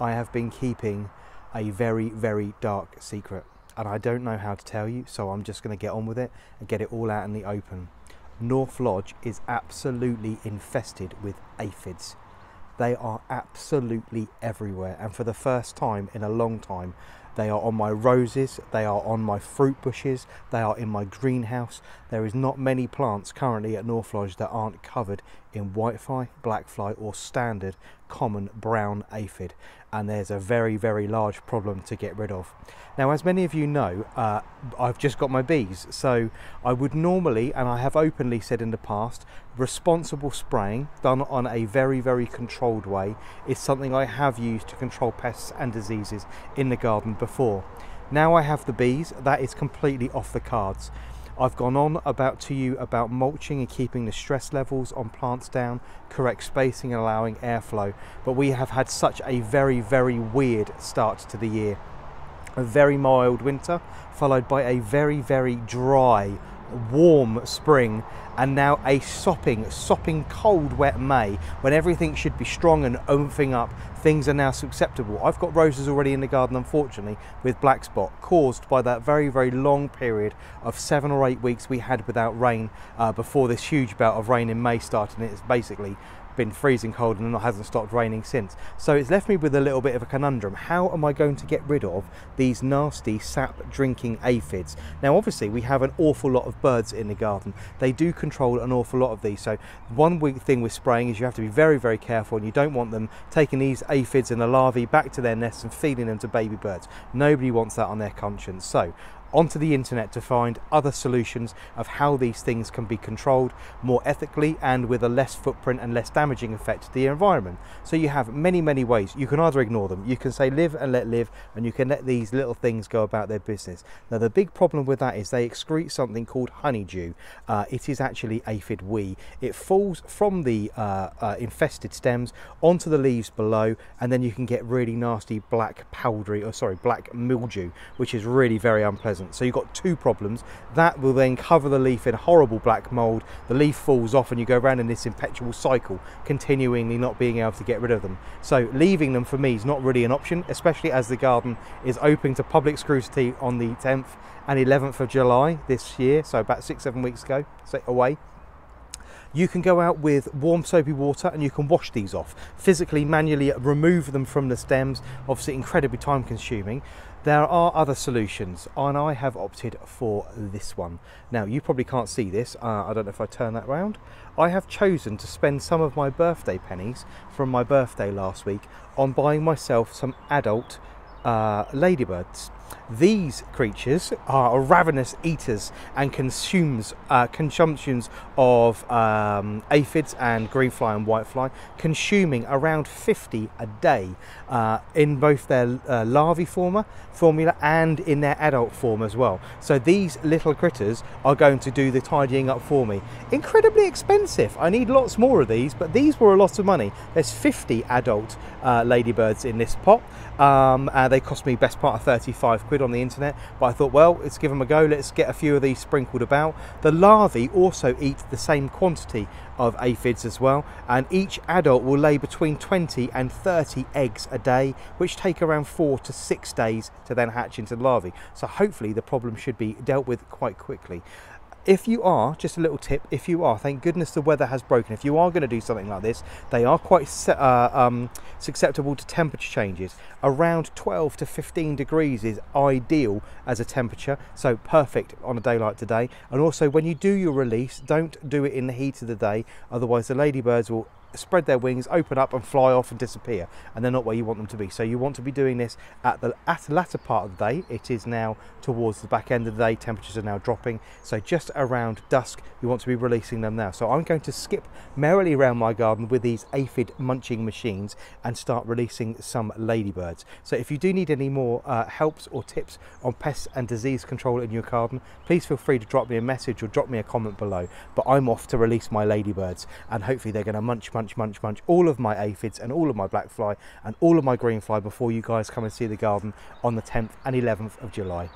I have been keeping a very, very dark secret. And I don't know how to tell you, so I'm just going to get on with it and get it all out in the open. North Lodge is absolutely infested with aphids. They are absolutely everywhere, and for the first time in a long time, they are on my roses, they are on my fruit bushes, they are in my greenhouse. There is not many plants currently at North Lodge that aren't covered in whitefly, blackfly, or standard common brown aphid. And there's a very, very large problem to get rid of. Now, as many of you know, uh, I've just got my bees. So I would normally, and I have openly said in the past, responsible spraying done on a very, very controlled way is something I have used to control pests and diseases in the garden before. Now I have the bees, that is completely off the cards. I've gone on about to you about mulching and keeping the stress levels on plants down, correct spacing and allowing airflow, but we have had such a very, very weird start to the year. A very mild winter, followed by a very, very dry, warm spring and now a sopping, sopping cold wet May when everything should be strong and oomping up. Things are now susceptible. I've got roses already in the garden, unfortunately, with black spot caused by that very, very long period of seven or eight weeks we had without rain uh, before this huge bout of rain in May started. And it's basically been freezing cold and it hasn't stopped raining since. So it's left me with a little bit of a conundrum. How am I going to get rid of these nasty sap drinking aphids? Now, obviously, we have an awful lot of birds in the garden. They do control an awful lot of these. So one weak thing with spraying is you have to be very, very careful and you don't want them taking these aphids and the larvae back to their nests and feeding them to baby birds. Nobody wants that on their conscience. So onto the internet to find other solutions of how these things can be controlled more ethically and with a less footprint and less damaging effect to the environment. So you have many, many ways. You can either ignore them, you can say live and let live, and you can let these little things go about their business. Now, the big problem with that is they excrete something called honeydew. Uh, it is actually aphid wee. It falls from the uh, uh, infested stems onto the leaves below, and then you can get really nasty black powdery, or sorry, black mildew, which is really very unpleasant So you've got two problems. That will then cover the leaf in horrible black mould. The leaf falls off and you go around in this impetual cycle, continually not being able to get rid of them. So leaving them for me is not really an option, especially as the garden is open to public scrutiny on the 10th and 11th of July this year. So about six, seven weeks ago, away you can go out with warm soapy water and you can wash these off physically manually remove them from the stems obviously incredibly time consuming there are other solutions and I have opted for this one. Now you probably can't see this, uh, I don't know if I turn that round. I have chosen to spend some of my birthday pennies from my birthday last week on buying myself some adult uh, ladybirds. These creatures are ravenous eaters and consumes uh, consumptions of um, aphids and greenfly and whitefly, consuming around 50 a day uh, in both their uh, larvae forma, formula and in their adult form as well. So these little critters are going to do the tidying up for me. Incredibly expensive. I need lots more of these, but these were a lot of money. There's 50 adult uh, ladybirds in this pot. Um, they cost me best part of 35 quid on the internet, but I thought, well, let's give them a go. Let's get a few of these sprinkled about. The larvae also eat the same quantity of aphids as well, and each adult will lay between 20 and 30 eggs a day, which take around four to six days to then hatch into larvae. So hopefully the problem should be dealt with quite quickly if you are, just a little tip, if you are, thank goodness the weather has broken. If you are going to do something like this, they are quite uh, um, susceptible to temperature changes. Around 12 to 15 degrees is ideal as a temperature, so perfect on a day like today. And also, when you do your release, don't do it in the heat of the day, otherwise the ladybirds will spread their wings, open up and fly off and disappear. And they're not where you want them to be. So you want to be doing this at the, at the latter part of the day. It is now towards the back end of the day. Temperatures are now dropping. So just around dusk, you want to be releasing them now. So I'm going to skip merrily around my garden with these aphid munching machines and start releasing some ladybirds. So if you do need any more uh, helps or tips on pest and disease control in your garden, please feel free to drop me a message or drop me a comment below. But I'm off to release my ladybirds and hopefully they're going to munch, munch munch, munch, munch all of my aphids and all of my black fly and all of my green fly before you guys come and see the garden on the 10th and 11th of July.